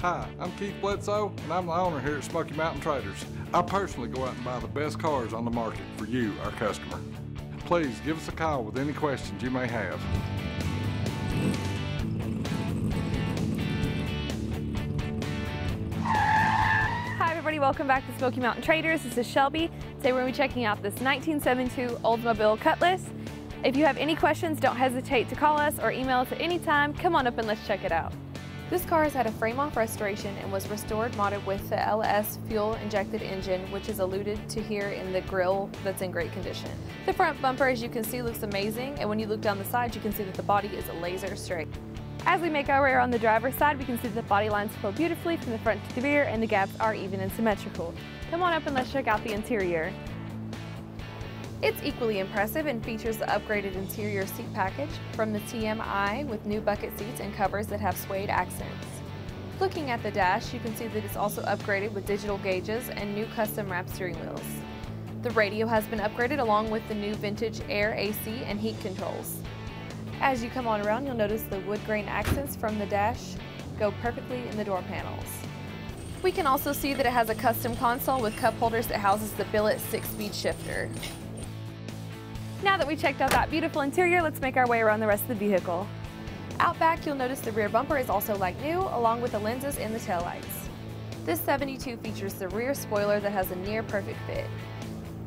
Hi, I'm Keith Bledsoe, and I'm the owner here at Smoky Mountain Traders. I personally go out and buy the best cars on the market for you, our customer. Please give us a call with any questions you may have. Hi everybody, welcome back to Smoky Mountain Traders. This is Shelby. Today we're going to be checking out this 1972 Oldsmobile Cutlass. If you have any questions, don't hesitate to call us or email us at any time. Come on up and let's check it out. This car has had a frame-off restoration and was restored modded with the LS fuel-injected engine, which is alluded to here in the grille that's in great condition. The front bumper, as you can see, looks amazing, and when you look down the side, you can see that the body is laser straight. As we make our way around the driver's side, we can see that the body lines flow beautifully from the front to the rear, and the gaps are even and symmetrical. Come on up and let's check out the interior. It's equally impressive and features the upgraded interior seat package from the TMI with new bucket seats and covers that have suede accents. Looking at the dash, you can see that it's also upgraded with digital gauges and new custom wrap steering wheels. The radio has been upgraded along with the new vintage air AC and heat controls. As you come on around, you'll notice the wood grain accents from the dash go perfectly in the door panels. We can also see that it has a custom console with cup holders that houses the billet six-speed shifter. Now that we checked out that beautiful interior, let's make our way around the rest of the vehicle. Out back, you'll notice the rear bumper is also like new, along with the lenses and the taillights. This 72 features the rear spoiler that has a near perfect fit.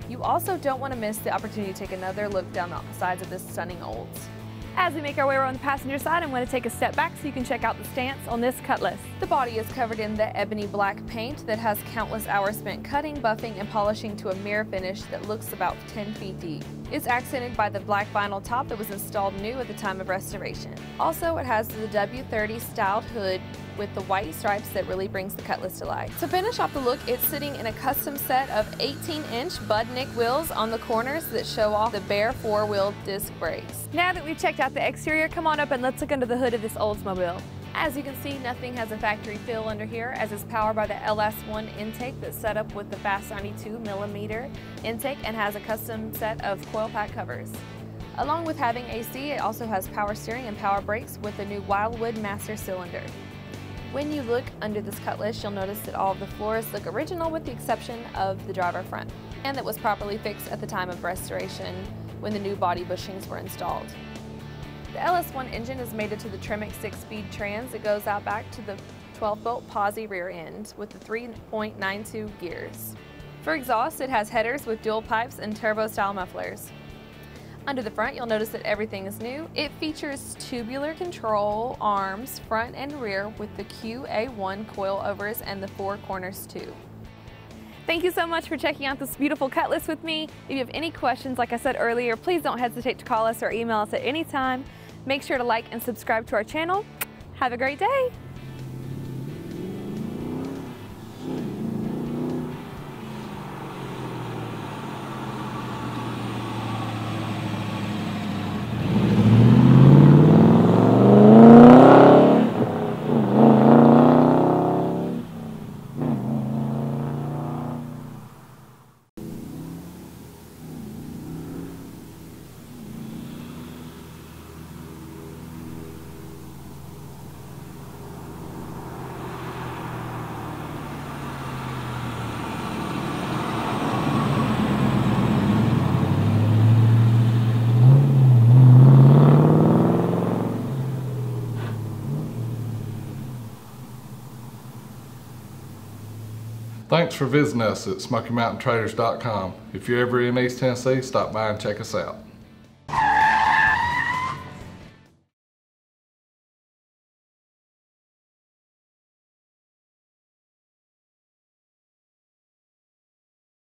You also don't want to miss the opportunity to take another look down the sides of this stunning Olds. As we make our way around the passenger side, I'm going to take a step back so you can check out the stance on this Cutlass. The body is covered in the ebony black paint that has countless hours spent cutting, buffing, and polishing to a mirror finish that looks about 10 feet deep. It's accented by the black vinyl top that was installed new at the time of restoration. Also, it has the W30 styled hood with the white stripes that really brings the Cutlass to life. To finish off the look, it's sitting in a custom set of 18-inch Budnik wheels on the corners that show off the Baer four-wheel disc brakes. Now that we've checked out the exterior, come on up and let's look under the hood of this Oldsmobile. As you can see, nothing has a factory feel under here as it's powered by the LS1 intake that's set up with the Fast 92 millimeter intake and has a custom set of coil pack covers. Along with having AC, it also has power steering and power brakes with the new Wilwood master cylinder. When you look under this Cutlass, you'll notice that all of the floors look original with the exception of the driver front, and that was properly fixed at the time of restoration when the new body bushings were installed. The LS1 engine is mated to the Tremec 6-speed trans that goes out back to the 12-bolt posi rear end with the 3.92 gears. For exhaust, it has headers with dual pipes and turbo-style mufflers. Under the front, you'll notice that everything is new. It features tubular control arms, front and rear, with the QA1 coilovers and the four corners too. Thank you so much for checking out this beautiful Cutlass with me. If you have any questions, like I said earlier, please don't hesitate to call us or email us at any time. Make sure to like and subscribe to our channel. Have a great day. Thanks for visiting us at SmokyMountainTraders.com. If you're ever in East Tennessee, stop by and check us out.